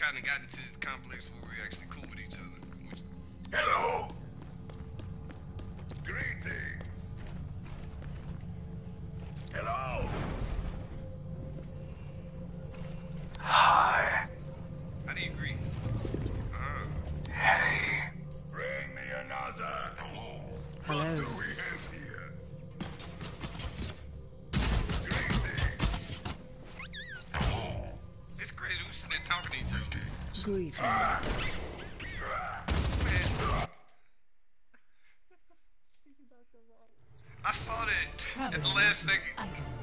kind of got into this complex where we're actually cool with each other. Which, Hello. Greetings. Hello. Hi. how do you agree? Uh, Hey. Bring me another. Hello. It's crazy. We sitting there talking to each other. Greetings. Man. I saw that at the last second. I can move.